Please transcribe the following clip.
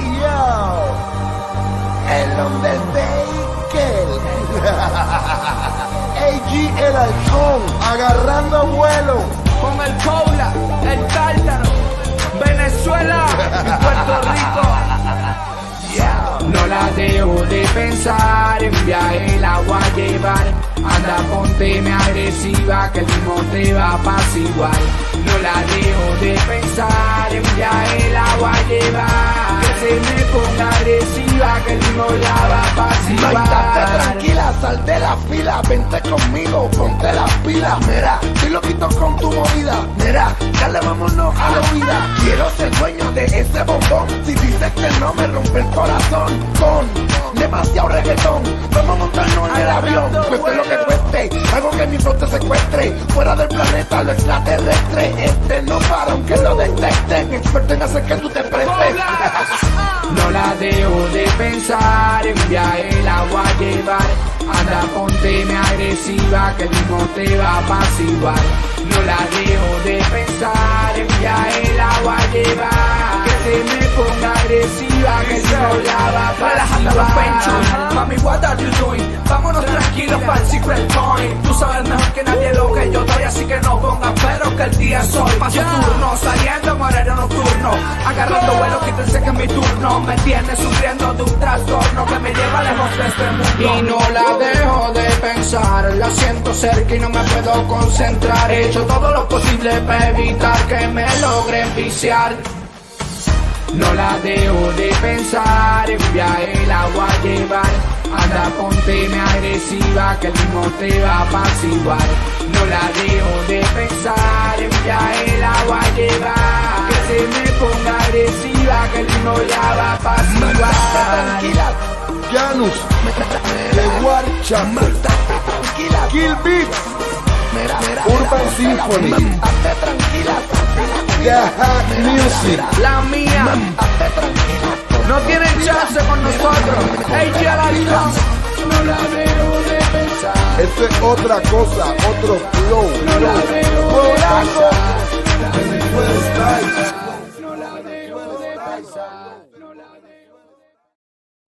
Yo, el Undertaker. AG el halcón, agarrando vuelo. Con el cola, el tártaro, Venezuela y Puerto Rico. No la dejo de pensar, en viaje el agua a llevar. Anda, ponte agresiva, que el mismo te va a apaciguar. No la dejo de pensar, mismo la va a tranquila, sal de la fila, vente conmigo, ponte las pilas. Mira, estoy loquito con tu movida. Mira, dale, vámonos a la vida. Quiero ser dueño de ese bombón. Si dices que no me rompe el corazón, con demasiado reggaetón. Vamos a montarnos en el avión, cueste lo que cueste. Algo que mi flote secuestre. Fuera del planeta, lo extraterrestre. Este no para aunque lo detecten. Experto en hacer que tú te prestes. No la dejo de pensar, en viaje el agua a llevar. Anda, ponte agresiva, que el mismo te va a apaciguar. No la dejo de pensar, en viaje el agua a llevar. Que se me ponga agresiva, que el mismo la va a Relajando los mami, what are you doing? Vámonos tranquilos para el secret point. Tú sabes mejor que nadie lo que yo doy, así que no pongas pero que el día es hoy. Paso turno, saliendo en horario nocturno. Agarrando vuelo, quítense que mi turno. Me tienes sufriendo de un trastorno que me lleva lejos de este mundo. Y no la dejo de pensar, la siento cerca y no me puedo concentrar. He hecho todo lo posible para evitar que me logren viciar. No la dejo de pensar, en viaje el agua a llevar. Anda, ponte agresiva, que el mismo te va a apaciguar. No la dejo de agresiva, que mismo la va a tranquila, Janus, The tranquila. Kill Beats, Urban Symphony, hazte tranquila. The Music, La mía. Hazte tranquila. No tienen chance con nosotros. Ella la No la dejo de pensar. esto es otra cosa, otro flow. No la dejo de pensar.